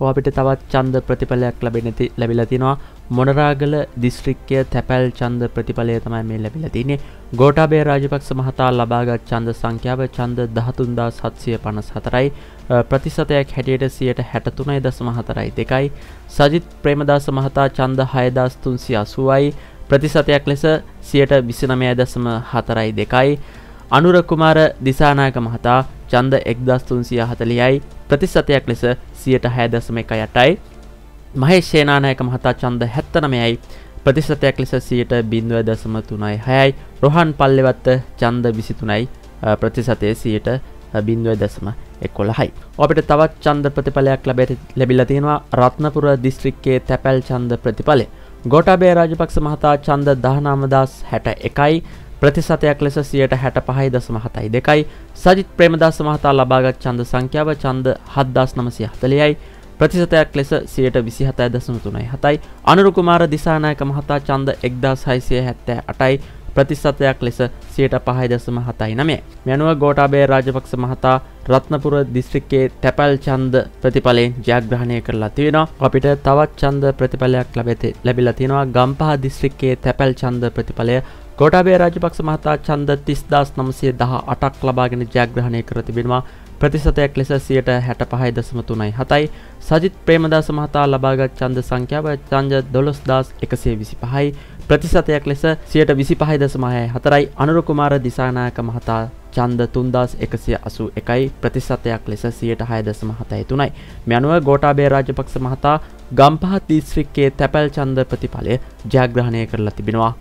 අපිට තවත් චන්ද ප්‍රතිඵලයක් ලැබෙනති ලැබිලා තිනවා මොනරාගල දිස්ත්‍රික්කය තැපැල් චන්ද ප්‍රතිඵලය තමයි මේ ලැබිලා තින්නේ ගෝටාබේ රාජපක්ෂ මහතා ලබාගත් චන්ද සංඛ්‍යාව චන්ද දහතුන්දා සත්සිය පනස් හතරයි ප්‍රතිසතයක් හැටියට සියට හැටතුනයි දසම හතරයි දෙකයි. සජිත් ප්‍රේමදාස මහතා චන්ද හයදස් තුන්සිය අසුවයි. ප්‍රතිසතයක් ලෙස සියට විසිනමය දසම හතරයි දෙකයි අනුරකුමාර දිසානායක මහතා චන්ද එක්දස් තුන්සිය හතලියයි ප්‍රතිශතයක් ලෙස සියට හෑදසම එක යටයි මහේශේනානයක මහතා චන්ද හැත්තනමයයි. ප්‍රතිශතයක් ලෙස සියට බින්දුව දසම තුනයි හයයි. රොහන් පල්ලෙවත්ත චන්ද විසිතුනයි ප්‍රතිසතය සියට බින්දුව දසම එක්කොළහයි. අපිට තවත් චන්ද ප්‍රතිඵලයක් ලැබ ලැබිල තියෙනවා රත්නපුර දිස්ත්‍රික්කේ තැපැල් චන්ද ප්‍රතිඵලය. ගෝටාබේ රාජපක්ෂ මහතා චන්ද දහනාමදස් හැට එකයි ප්‍රතිශතයක් ලෙස සියට හැට පහයි දසම හතයි දෙකයි. සජිත් ප්‍රේමදාස මහතා ලබාගත් චන්ද සංඛ්‍යාව චන්ද හද්දාස් නමසිය හතලයයි ප්‍රතිශතයක් ලෙස සියට විසි හතයි දසම තුනයි හතයි අනුරුකුමාර දිසානායක මහතා චන්ද එක්දස් හයිසිය හැත්තෑ අටයි ප්‍රතිශතයක් ලෙස සියට පහයි දසම හතයි නමේ. මෙනුව ගෝටාබේ රාජපක්ෂ මහතා රත්නපුර දිස්ත්‍රික්කේ තැපැල් චන්ද ප්‍රතිඵලයෙන් ජයග්‍රහණය කරලා තියෙනවා. අපිට තවත් චන්ද ප්‍රතිඵලයක් ලැබෙති ලැබිලා තියෙනවා. ගම්පහ දිස්ත්‍රික්කේ තැපැල් චන්ද ප්‍රතිඵලය ගෝටාබේ රාජපක්ෂ මහතා ඡන්ද 30918ක් ලබාගෙන ජයග්‍රහණය කර තිබෙනවා. ප්‍රතිශතයක් ලෙස 65.37යි. සජිත් ප්‍රේමදාස මහතා ලබාගත් ඡන්ද සංඛ්‍යාව ඡන්ද 12125යි. ප්‍රතිශතයක් ලෙස 25.64යි. අනුර කුමාර දිසානායක මහතා ඡන්ද 3181යි. ප්‍රතිශතයක් ලෙස 66.73යි. මේ අනුව ගෝඨාභය රාජපක්ෂ මහතා ගම්පහ දිස්ත්‍රික්කයේ තැපැල් ඡන්ද ප්‍රතිඵලය ජයග්‍රහණය කරලා තිබෙනවා.